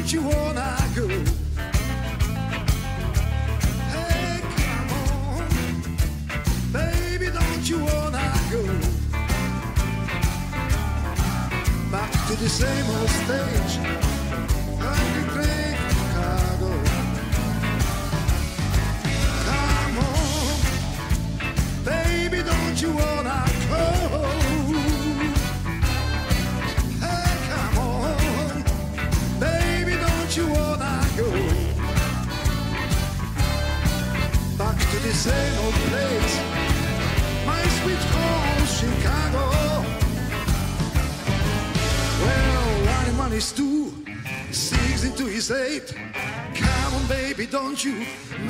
don't you wanna go? Hey, come on, baby, don't you wanna go? Back to the same old stage, country six into his eight. Come on, baby, don't you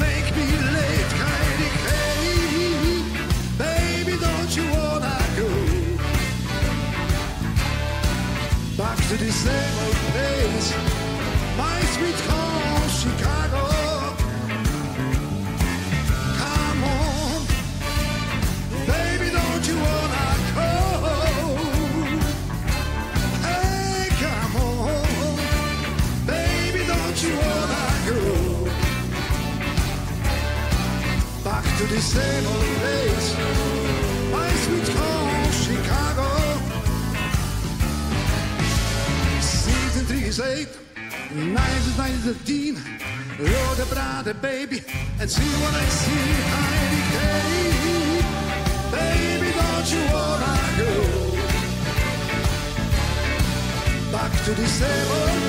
make me late, Kylie Kay. Baby, don't you wanna go? back to the same old place. My sweet home, Back to the same old place. My sweet home, Chicago. Season 3 is 8, 9 is 9 is 13. Roll the brother, baby, and see what I see. Heidi Kay, baby, don't you wanna go back to the same old